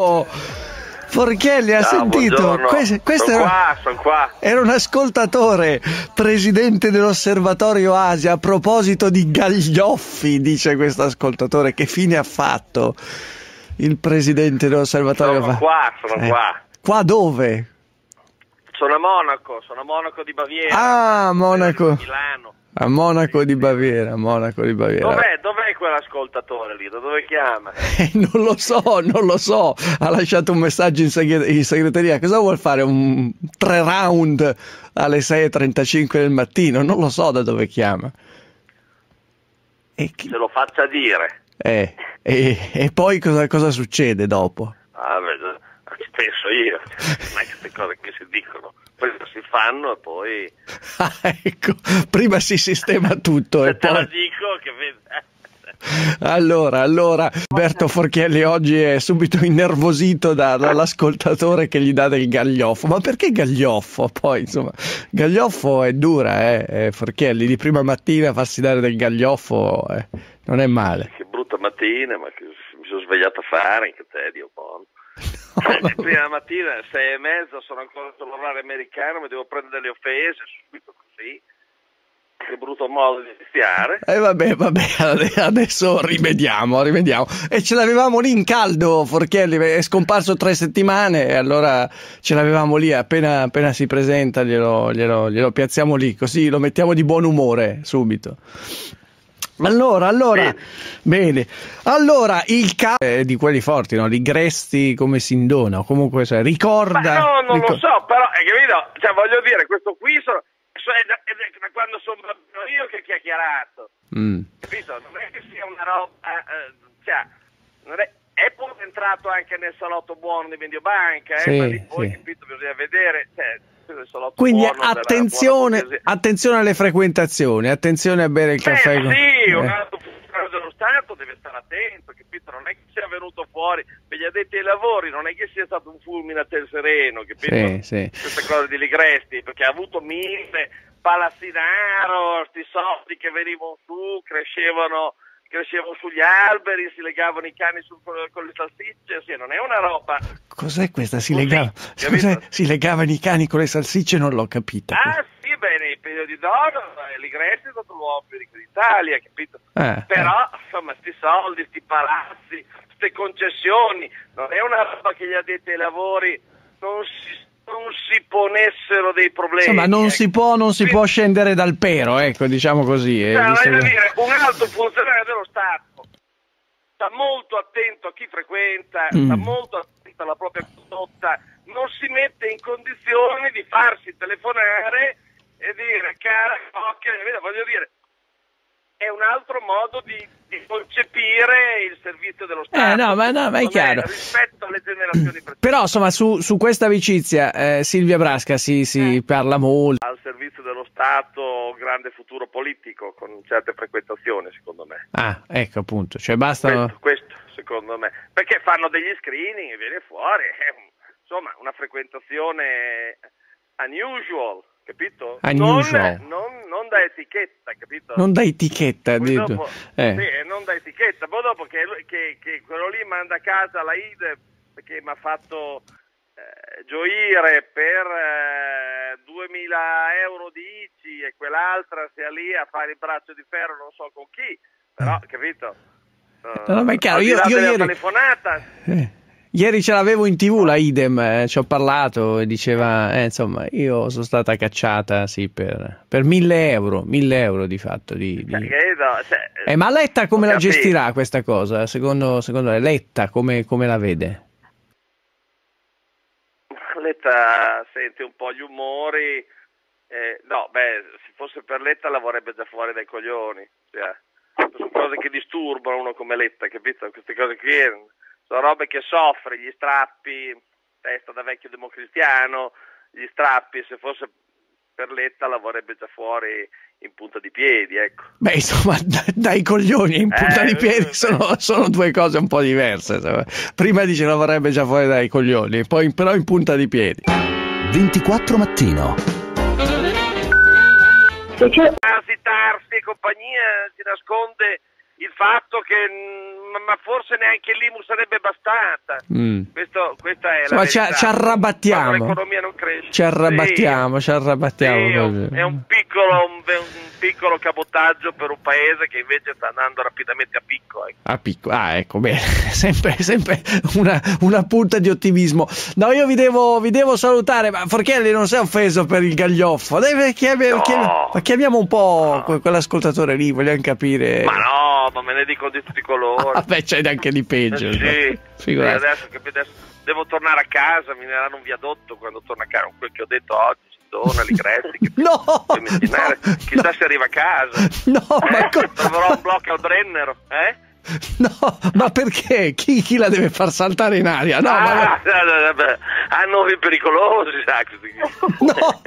Oh, Forchelli ha Ciao, sentito? buongiorno. Questo, questo sono era, qua, sono qua. era un ascoltatore, presidente dell'osservatorio Asia. A proposito di Gaglioffi, dice questo ascoltatore, che fine ha fatto il presidente dell'osservatorio Sono Asia? qua, sono Eh. qua. Qua dove? Sono a Monaco, sono a Monaco di Baviera. Ah, Monaco. Milano. A Monaco di Baviera, Monaco di Baviera. Dov'è, dov'è quell'ascoltatore lì? Da dove chiama? Eh, non lo so, non lo so. Ha lasciato un messaggio in, segre- in segreteria. Cosa vuol fare? Un tre round alle 6.35 del mattino? Non lo so da dove chiama. E, chi- Se lo faccia dire. eh, e- e poi cosa, cosa succede dopo? Ah, beh, penso io. Che queste cose che si dicono. Poi si fanno e poi... Ah, ecco, prima si sistema tutto e te la poi... dico che. Allora, allora, Alberto Forchielli oggi è subito innervosito da- dall'ascoltatore che gli dà del gaglioffo. Ma perché gaglioffo? Poi, insomma, gaglioffo è dura, eh, eh, Forchielli, di prima mattina farsi dare del gaglioffo eh, non è male. Che brutta mattina, ma che mi sono svegliato a fare, che tedio, buono. Prima mattina, sei e mezza, sono ancora sull'orario americano, mi devo prendere delle offese, subito così. Che brutto modo di iniziare. E vabbè, vabbè, adesso rimediamo, rimediamo. E ce l'avevamo lì in caldo, Forchielli, è scomparso tre settimane e allora ce l'avevamo lì, appena, appena si presenta glielo, glielo- glielo piazziamo lì, così lo mettiamo di buon umore subito. Allora, allora, bene. Allora, il capo è di quelli forti, no? Li gresti come si indona, o comunque sai, ricorda... Ma no, non lo ricor- so, però, hai capito? Cioè, voglio dire, questo qui sono, so- è da, è da- quando sono bambino io che ho chiacchierato, Mm. capito? Non è che sia una roba, eh, cioè, non è, è pure entrato anche nel salotto buono di Mediobanca, eh, Sì, ma lì poi, sì. capito, bisogna vedere, cioè, Quindi attenzione, attenzione alle frequentazioni, attenzione a bere il Beh, caffè. con- sì, un eh. altro funzionario dello Stato deve stare attento, capito? Non è che sia venuto fuori per gli addetti ai lavori, non è che sia stato un fulmine a ciel sereno, capito? Sì, sì. Queste cose di Ligresti, perché ha avuto mille, Palassinaro, sti soldi che venivano su, crescevano, crescevano sugli alberi, si legavano i cani sul- con, le salsicce, sì, non è una roba... Cos'è questa? Si, legava, cos'è? si legavano i cani con le salsicce? Non l'ho capita. Ah sì, beh, nei periodi d'oro eh, Ligresti è stato l'uomo più ricco d'Italia, capito? Eh, Però, insomma, sti soldi, sti palazzi, ste concessioni, non è una roba che gli addetti ai lavori non si, non si ponessero dei problemi. Insomma, non ecco. si può, non si può scendere dal pero, ecco, diciamo così. eh, cioè, visto dire, un alto funzionario dello Stato sta molto attento a chi frequenta, Mm. sta molto attento alla propria condotta, non si mette in condizione di farsi telefonare e dire, cara, occhio, voglio dire, è un altro modo di, di concepire il servizio dello Stato. Eh, no, ma- no, ma è chiaro. rispetto alle generazioni precedenti. Però, insomma, su, su questa amicizia, eh, Silvia Brasca si, si parla molto. Al servizio dello Stato, grande futuro politico, con certe frequentazioni, secondo me. Ah, ecco appunto, cioè bastano... Questo, questo, secondo me. Perché fanno degli screening e viene fuori, è un- insomma, una frequentazione unusual, capito? Unusual. Non, non- non da etichetta, capito? Non da etichetta, Poi dopo, Eh. sì, e non da etichetta, poi dopo che, che- che quello lì manda a casa la IDE perché mi ha fatto eh, gioire per eh, 2000 euro di ICI e quell'altra sia lì a fare il braccio di ferro non so con chi, però capito? Eh. No, ma è chiaro, al di io- io ieri- telefonata Eh. Ieri ce l'avevo in tv la idem, eh, ci ho parlato e diceva, eh, insomma, io sono stata cacciata, sì, per, per mille euro, mille euro di fatto. Di, di- credo, cioè, Eh, ma Letta come la capito. gestirà questa cosa? Secondo, secondo lei, Letta come, come la vede? Letta sente un po' gli umori. eh, no, beh, se fosse per Letta la vorrebbe già fuori dai coglioni. Cioè, sono cose che disturbano uno come Letta, capito? Queste cose qui sono robe che soffre, gli strappi, testa da vecchio democristiano, gli strappi, se fosse per Letta la vorrebbe già fuori in punta di piedi, ecco. Beh, insomma, da- dai coglioni in punta Eh, di piedi eh, sono, sono due cose un po' diverse. insomma. Prima dice la vorrebbe già fuori dai coglioni, poi però in punta di piedi. 24 mattino. Transitarsi e compagnia si nasconde il fatto che mm, ma forse neanche l'IMU sarebbe bastata. Mm. Questo, questa è Insomma, la ci, ci arrabattiamo. L'economia non cresce. Ci arrabattiamo, Sì. ci arrabattiamo. Sì, è un- piccolo, un, un piccolo cabotaggio per un paese che invece sta andando rapidamente a picco. ecco. Ah, picco- ah, ecco, bene, sempre, sempre una, una punta di ottimismo. No, io vi devo, vi devo salutare, ma Forchelli non si è offeso per il gaglioffo. Deve chiami- No. ma chiamiamo un po' No. que- quell'ascoltatore lì, vogliamo capire. Ma no, ma me ne dico di tutti i colori. Ah, beh, c'è anche di peggio. sì, no? Figurati. E adesso, adesso devo tornare a casa, mi daranno un viadotto quando torno a casa, quel che ho detto oggi, dona, Ligresti, che No, che no, chissà no. se arriva a casa. No, ma Eh, co- troverò un blocco al Brennero, eh? No, ma perché? Chi, chi la deve far saltare in aria? No, ma- ah, no, no, no, beh, hanno nomi pericolosi. No,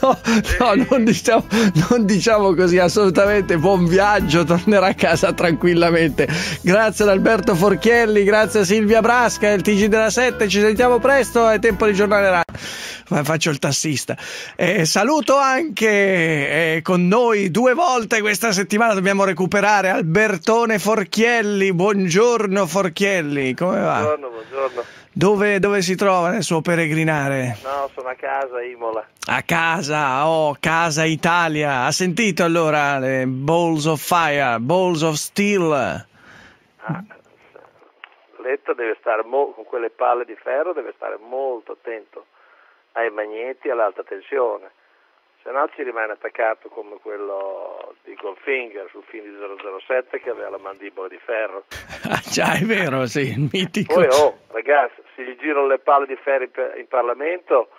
no, no, non diciamo, non diciamo così, assolutamente. Buon viaggio, tornerà a casa tranquillamente. Grazie ad Alberto Forchielli, grazie a Silvia Brasca, il TG della 7. Ci sentiamo presto, è tempo di giornale radio. Fa- Faccio il tassista. Eh, saluto anche eh, con noi due volte questa settimana. Dobbiamo recuperare Albertone Forchielli. Buongiorno Forchielli, come va? Buongiorno, buongiorno. Dove, dove si trova nel suo peregrinare? No, sono a casa, Imola. A casa, oh, casa Italia. Ha sentito allora le Balls of Fire, Balls of Steel? Ah, Letta deve stare con quelle palle di ferro, deve stare molto attento ai magneti all'alta tensione, se no ci rimane attaccato come quello di Goldfinger sul film di 007 che aveva la mandibola di ferro. Ah, già, è vero, sì, il mitico. Poi, oh, ragazzi, se gli girano le palle di ferro in, in Parlamento,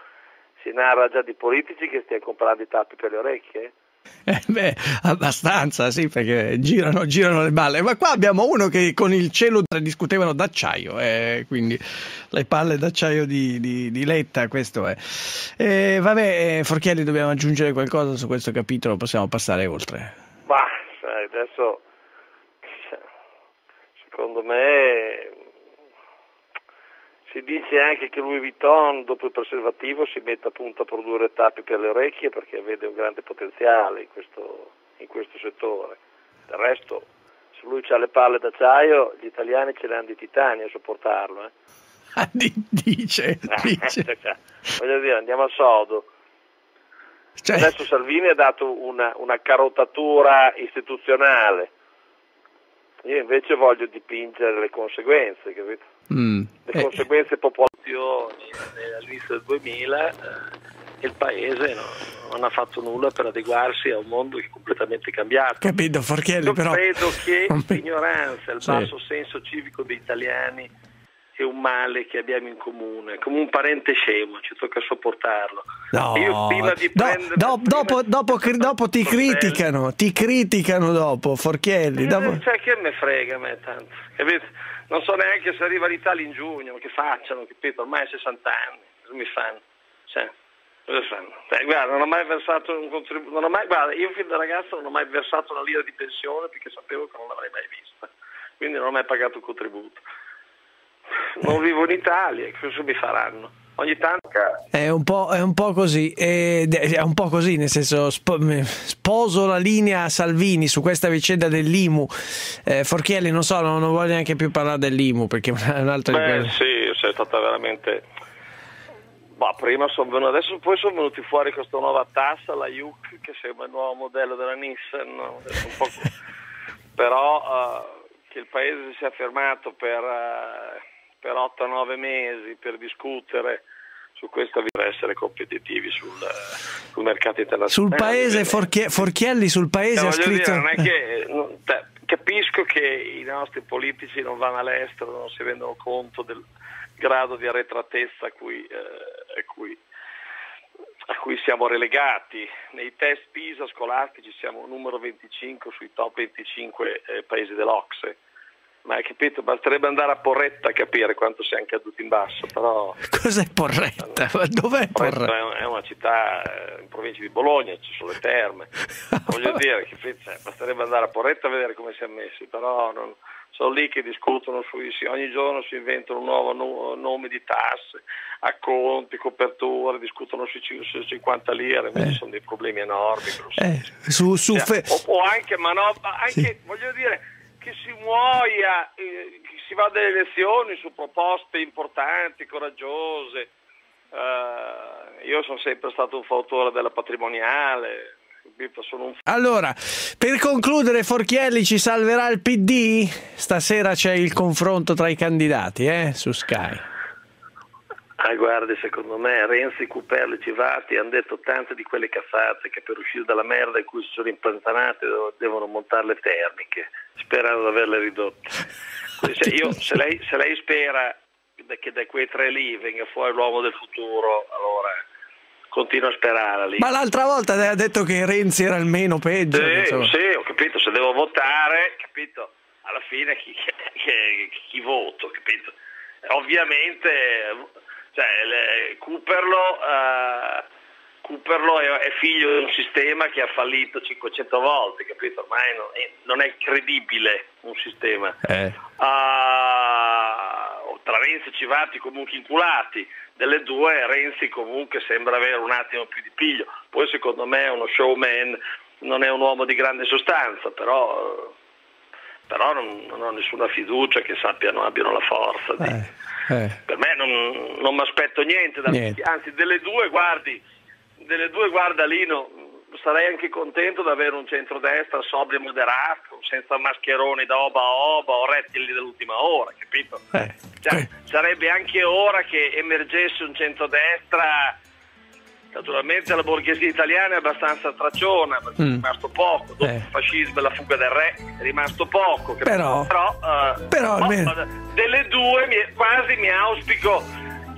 si narra già di politici che stiano comprando i tappi per le orecchie. Eh, beh, abbastanza, sì, perché girano, girano le balle. Ma qua abbiamo uno che con il cielo discutevano d'acciaio, eh, quindi le palle d'acciaio di, di- di Letta, questo è. Eh, vabbè, eh, Forchielli, dobbiamo aggiungere qualcosa su questo capitolo, possiamo passare oltre. Ma adesso secondo me si dice anche che Louis Vuitton dopo il preservativo si mette appunto a produrre tappi per le orecchie perché vede un grande potenziale in questo, in questo settore. Del resto, se lui ha le palle d'acciaio, gli italiani ce le hanno di titanio a sopportarlo. Eh. Ah, di- dice, dice. Cioè, voglio dire, andiamo al sodo. Cioè, Adesso Salvini ha dato una, una carotatura istituzionale. Io invece voglio dipingere le conseguenze, capito? mm, Le eh, conseguenze popolazioni all'inizio del 2000 eh, il paese no- non ha fatto nulla per adeguarsi a un mondo che è completamente cambiato. capito, Forchielli, Io però... credo che l'ignoranza il Sì. basso senso civico degli italiani è un male che abbiamo in comune, come un parente scemo, ci tocca sopportarlo. No, Io prima di do- do- dopo, dopo dopo ti Coltelli. criticano, ti criticano dopo, Forchielli. Eh, dopo- Cioè, che me frega a me tanto, capito? Non so neanche se arriva l'Italia in giugno, che facciano, capito? Ormai a 60 anni, cosa mi fanno? Cioè, cosa fanno? Cioè, guarda, non ho mai versato un contributo, non ho mai, guarda, io fin da ragazzo non ho mai versato una lira di pensione perché sapevo che non l'avrei mai vista, quindi non ho mai pagato un contributo. Non vivo in Italia, cosa mi faranno? Ogni tanto... È un po', è un po' così, ed è un po' così, nel senso sposo la linea Salvini su questa vicenda dell'IMU. Eh, Forchielli, non so, non, non voglio neanche più parlare dell'IMU perché è un altro... Beh, sì, sei stata veramente. Ma prima sono venuti, adesso poi sono venuti fuori questa nuova tassa, la Juke, che sembra il nuovo modello della Nissan, no? Però eh, che il paese si sia fermato per, eh, per 8-9 mesi per discutere su questo per essere competitivi sul, sul mercato internazionale. Sul paese. Forchie- Forchielli sul paese Cioè, ha scritto... dire, non è che, non- cioè, capisco che i nostri politici non vanno all'estero, non si rendono conto del grado di arretratezza a cui, eh, a cui- a cui siamo relegati. Nei test PISA scolastici siamo numero 25 sui top 25 eh, paesi dell'Ocse. Ma hai capito, basterebbe andare a Porretta a capire quanto siamo caduti in basso, però Cos'è Porretta? Dov'è Porretta Porretta? è un- è una città eh, in provincia di Bologna, ci sono le terme. Voglio dire che cioè, basterebbe andare a Porretta a vedere come siamo messi, però non- sono lì che discutono sui, ogni giorno si inventano un nuovo nu- nome di tasse, acconti, coperture, discutono sui, ci- sui 50 lire, invece sono dei problemi enormi. Eh, su, su Cioè, fe- o, o anche, ma no, ma anche Sì. voglio dire, che si muoia, eh, che si va alle elezioni su proposte importanti, coraggiose. Uh, io sono sempre stato un fautore della patrimoniale. Allora, per concludere, Forchielli ci salverà il PD? Stasera c'è il confronto tra i candidati eh, su Sky. Ah, guardi, secondo me Renzi, Cuperli, Civati hanno detto tante di quelle cazzate che per uscire dalla merda in cui si sono impantanate devono montare le termiche, sperando di averle ridotte. Se, io, se, lei, se lei spera che da quei tre lì venga fuori l'uomo del futuro, allora continua a sperare lì. Ma l'altra volta ha detto che Renzi era il meno peggio. Sì, sì, ho capito, se devo votare, capito, alla fine chi, chi, chi voto, capito? Ovviamente cioè, le, Cooperlo, uh, Cooperlo è, è, figlio di un sistema che ha fallito 500 volte, capito? Ormai non è, non è credibile un sistema. Eh. Uh, tra Renzi e Civati comunque inculati, delle due Renzi comunque sembra avere un attimo più di piglio, poi secondo me è uno showman, non è un uomo di grande sostanza, però, però non, non ho nessuna fiducia che sappiano, abbiano la forza di... Eh eh. Per me non, non mi aspetto niente, da, niente, anzi delle due guardi, delle due guarda Lino, sarei anche contento di avere un centrodestra sobrio e moderato, senza mascheroni da oba a oba o rettili dell'ultima ora, capito? Eh. Cioè, sarebbe anche ora che emergesse un centrodestra Naturalmente la borghesia italiana è abbastanza tracciona, perché mm. è rimasto poco, dopo eh. il fascismo e la fuga del re è rimasto poco. Però, però, uh, però oh, delle due mi, quasi mi auspico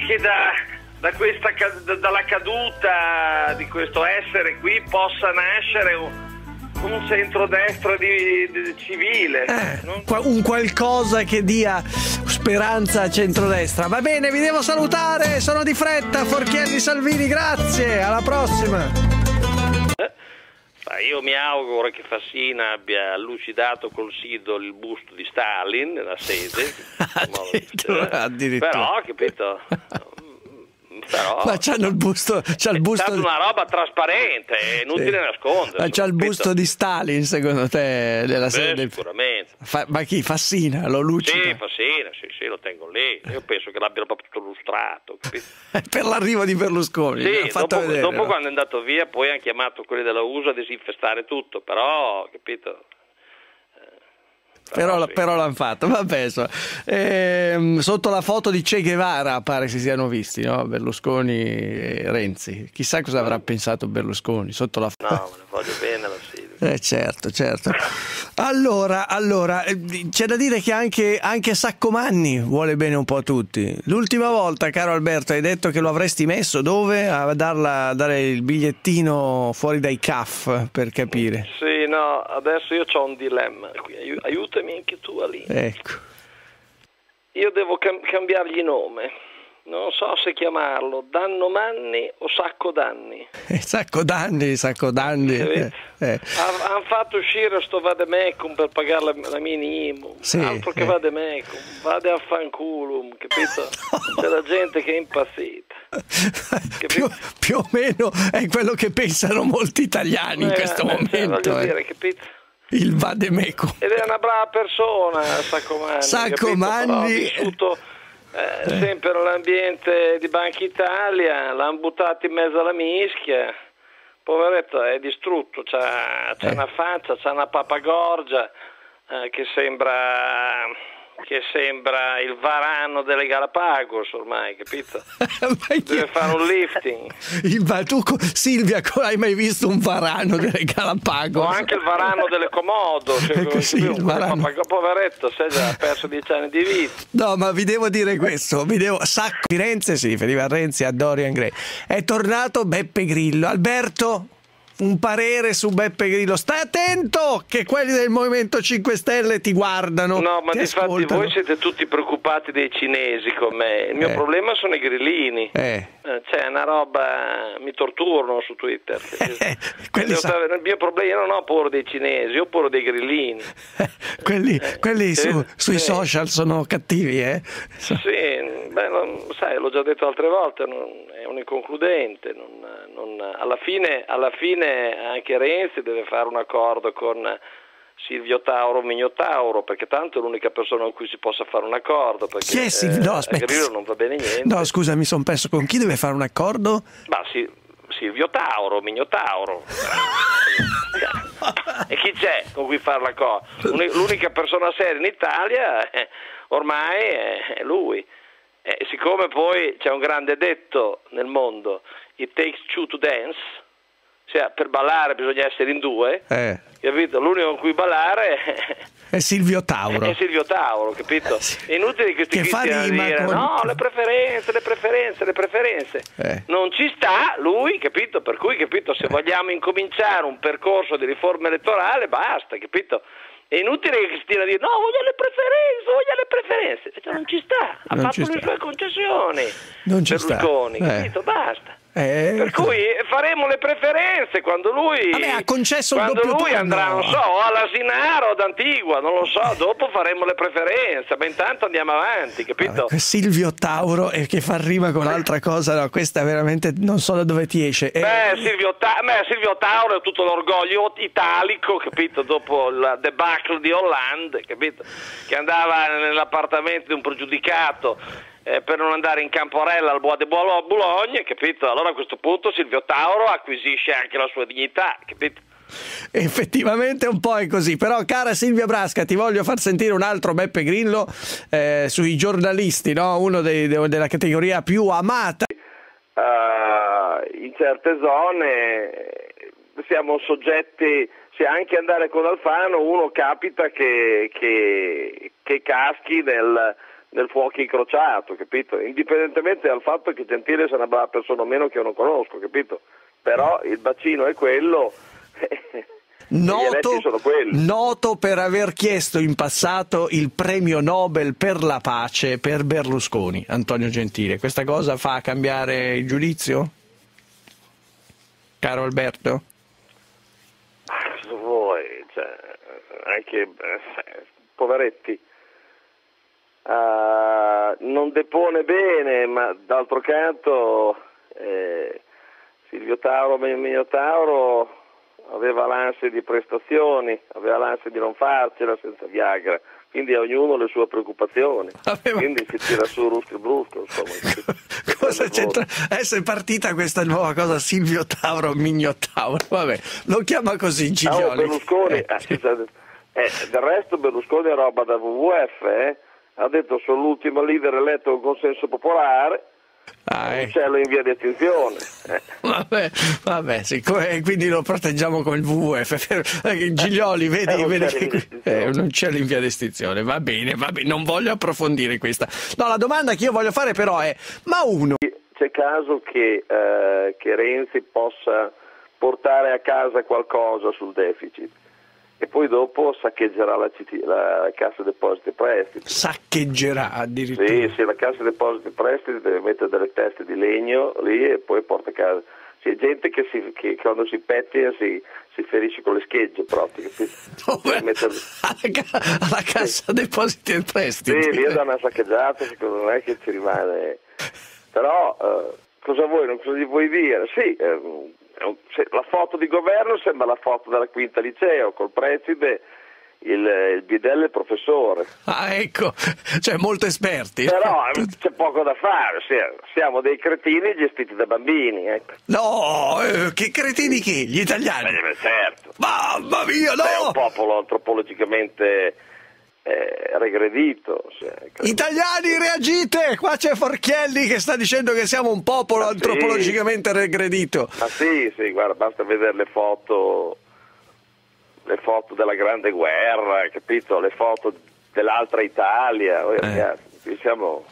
che da, da questa, da, dalla caduta di questo essere qui possa nascere un, un centrodestra di, di civile. Eh. Un qualcosa che dia speranza centrodestra. Va bene, vi devo salutare, sono di fretta, Forchielli Salvini, grazie, alla prossima. Eh, io mi auguro che Fassina abbia lucidato col SIDO il busto di Stalin nella sede. addirittura, addirittura. Però, capito? Però, ma c'hanno il busto, c'ha il busto è una roba trasparente, è inutile sì. nascondere. Ma c'ha il busto di Stalin, secondo te, nella Beh, sede? Sicuramente. Fa, ma chi? Fassina? Lo lucida? Sì, Fassina, sì, sì, lo tengo lì. Io penso che l'abbiano proprio tutto lustrato. per l'arrivo di Berlusconi. Sì, dopo, vedere, dopo no? quando è andato via, poi hanno chiamato quelli della USA a disinfestare tutto, però, capito? Però, sì. però l'hanno fatto, vabbè. So. Ehm, sotto la foto di Che Guevara pare si siano visti, no? Berlusconi e Renzi. Chissà cosa avrà pensato Berlusconi sotto la foto. No, voglio bene la Silvia. Eh, certo, certo. Allora, allora, eh, c'è da dire che anche, anche Saccomanni vuole bene un po' a tutti. L'ultima volta, caro Alberto, hai detto che lo avresti messo dove? A darla, dare il bigliettino fuori dai CAF per capire. Sì, no, adesso io ho un dilemma. Aiutami anche tu, Ali. Ecco. Io devo cam- cambiargli nome non so se chiamarlo Danno Manni o Sacco Danni. Eh, sacco Danni, Sacco Danni. Eh, eh. Hanno fatto uscire sto Vademecum per pagare la, la minimo, sì, altro che eh. Vademecum, vade a fanculum, capito? C'è la gente che è impazzita. più, più, o meno è quello che pensano molti italiani in eh, questo cioè, momento. Voglio dire, capito? Il Vademecum. Ed è una brava persona, Sacco Manni. Sacco Manni. vissuto eh, sempre nell'ambiente di Banca Italia, l'hanno buttato in mezzo alla mischia. Poveretto è distrutto, c'ha, c'ha eh. una faccia, c'ha una papagorgia eh, che sembra che sembra il varano delle Galapagos ormai, capito? Deve fare un lifting. Il, tu, Silvia, hai mai visto un varano delle Galapagos? O anche il varano delle Comodo. Cioè, ecco sì, il varano. Poveretto, sei già perso dieci anni di vita. No, ma vi devo dire questo, vi devo... Sacco Firenze si riferiva a Renzi a Dorian Gray. È tornato Beppe Grillo. Alberto, un parere su Beppe Grillo. Stai attento che quelli del Movimento 5 Stelle ti guardano. No, ma infatti voi siete tutti preoccupati dei cinesi con me. Il mio eh. problema sono i grillini. Eh. Eh c'è una roba, mi torturano su Twitter. Eh, sa- il mio problema, io non ho paura dei cinesi, ho paura dei grillini. quelli, eh, quelli su, sui social sono cattivi, eh? Sì, beh, non, sai, l'ho già detto altre volte, non, è un inconcludente. Non, alla fine, alla fine anche Renzi deve fare un accordo con, Silvio Tauro Mignotauro, perché tanto è l'unica persona con cui si possa fare un accordo. Perché, Chi è Silvio? No, eh, aspetta. Grillo non va bene niente. No, scusa, mi sono perso. Con chi deve fare un accordo? Ma sì, Silvio Tauro, Mignotauro. e chi c'è con cui fare l'accordo? L'uni- L'unica persona seria in Italia eh, ormai è è lui. E siccome poi c'è un grande detto nel mondo, it takes two to dance, cioè per ballare bisogna essere in due, Eh, capito? L'unico con cui ballare è Silvio Tauro. è Silvio Tauro, capito? È inutile che questi Che fa rima dire con- no, le preferenze, le preferenze, le preferenze. Eh. Non ci sta lui, capito? Per cui, capito, se vogliamo incominciare un percorso di riforma elettorale, basta, capito? È inutile che si stia a dire no, voglio le preferenze, voglio le preferenze. Cioè, non ci sta, ha Non fatto le sta. sue concessioni. Non ci sta. Berlusconi, Eh. capito? Basta. Eh, Per cui faremo le preferenze quando lui, Vabbè, ha concesso il quando doppio lui turno. andrà, non so, o all'Asinaro o ad Antigua, non lo so, dopo faremo le preferenze, ma intanto andiamo avanti, capito? Vabbè, Silvio Tauro e che fa rima con altra cosa, no, questa veramente non so da dove ti esce. Eh, Beh Silvio, Ta- beh, Silvio Tauro è tutto l'orgoglio italico, capito? Dopo il debacle di Hollande, capito? Che andava nell'appartamento di un pregiudicato eh, per non andare in Camporella al Bois de Boulogne, capito? Allora a questo punto Silvio Tauro acquisisce anche la sua dignità, capito? Effettivamente un po' è così, però cara Silvia Brasca ti voglio far sentire un altro Beppe Grillo eh, sui giornalisti, no? uno dei- de- della categoria più amata. Eh, in certe zone siamo soggetti, se anche andare con Alfano uno capita che, che- che caschi nel, nel fuoco incrociato, capito? Indipendentemente dal fatto che Gentile sia una brava persona o meno che io non conosco, capito? Però il bacino è quello. Noto, noto per aver chiesto in passato il premio Nobel per la pace per Berlusconi, Antonio Gentile. Questa cosa fa cambiare il giudizio? Caro Alberto? Cosa vuoi? Cioè, anche eh, poveretti. Ah, non depone bene, ma d'altro canto eh, Silvio Tauro, mio Tauro, aveva l'ansia di prestazioni, aveva l'ansia di non farcela senza Viagra, quindi a ognuno le sue preoccupazioni. Aveva- Quindi si tira su rusco e brusco. Cosa c'entra? Adesso è partita questa nuova cosa, Silvio Tauro, Migno Tauro. Vabbè, lo chiama così Ah, oh, Giglioli. Berlusconi, Eh, ah, eh, del resto Berlusconi è roba da WWF, eh? Ha detto sono l'ultimo leader eletto con consenso popolare, ah, ecco. uccello in via di estinzione. Eh. Vabbè, vabbè, siccome- e quindi lo proteggiamo con il WWF. Eh, Giglioli, vedi, un vedi uccello in che estinzione. è un uccello in via di estinzione. Va bene, va bene, non voglio approfondire questa. No, la domanda che io voglio fare però è: ma uno C'è caso che, eh, che Renzi possa portare a casa qualcosa sul deficit e poi dopo saccheggerà la, CT la Cassa Depositi e Prestiti. saccheggerà addirittura. Sì, sì, la Cassa Depositi e Prestiti deve mettere delle teste di legno lì e poi porta a casa. C'è gente che, si, che quando si pettina si, si ferisce con le schegge proprio? Dove? Mettere- alla, ca- alla cassa depositi e prestiti. Sì, lì è da una saccheggiata, secondo me che ci rimane. Però eh, cosa vuoi, non cosa gli vuoi dire? Sì, se- la foto di governo sembra la foto della quinta liceo, col preside, il, il bidello e il professore. Ah, ecco, cioè molto esperti. Però eh, c'è poco da fare, siamo dei cretini gestiti da bambini, ecco. No, eh, che cretini che? Gli italiani? Eh, certo. Mamma mia, È un no! popolo antropologicamente eh, regredito. sì, ecco. Italiani reagite! Qua c'è Forchielli che sta dicendo che siamo un popolo Ah, sì. antropologicamente regredito. Ma sì, sì, guarda, basta vedere le foto, le foto della Grande Guerra, capito? Le foto dell'altra Italia. Eh. siamo...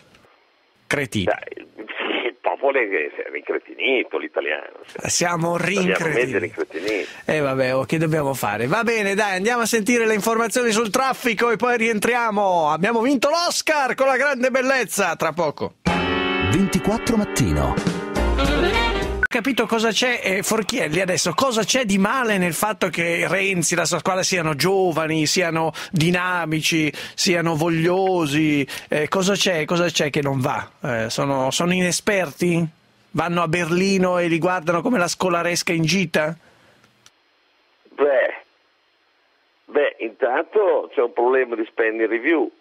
Cretini. dai, sì, popolo è rincretinito, l'italiano. sì. Siamo Veramente rincretini. rincretinito. E vabbè, oh, che dobbiamo fare? Va bene, dai, andiamo a sentire le informazioni sul traffico e poi rientriamo. Abbiamo vinto l'Oscar con la grande bellezza, tra poco. 24 mattino. Capito cosa c'è, eh, Forchielli adesso, cosa c'è di male nel fatto che Renzi e la sua squadra siano giovani, siano dinamici, siano vogliosi, eh, cosa c'è, che non va? Eh, sono, sono inesperti? Vanno a Berlino e li guardano come la scolaresca in gita? Beh, beh, in intanto c'è un problema di spending review,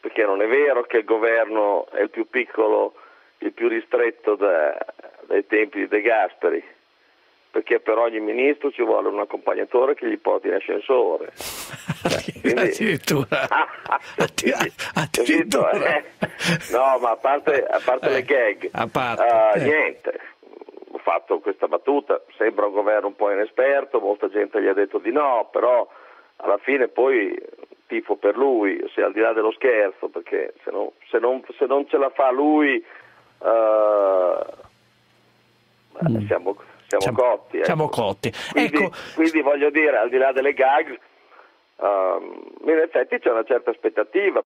perché non è vero che il governo è il più piccolo, il più ristretto da, dai tempi di De Gasperi, perché per ogni ministro ci vuole un accompagnatore che gli porti in ascensore. Quindi... addirittura. Quindi, addirittura. Eh? No, ma a parte, a parte eh, le gag, a parte, uh, niente ho fatto questa battuta, sembra un governo un po' inesperto, molta gente gli ha detto di no, però alla fine poi tifo per lui, se al di là dello scherzo, perché se, no, se, non, se non, ce la fa lui uh, mm. siamo, siamo, siamo, cotti. Ecco. Siamo cotti. Quindi, ecco. quindi, voglio dire, al di là delle gag, uh, in effetti c'è una certa aspettativa.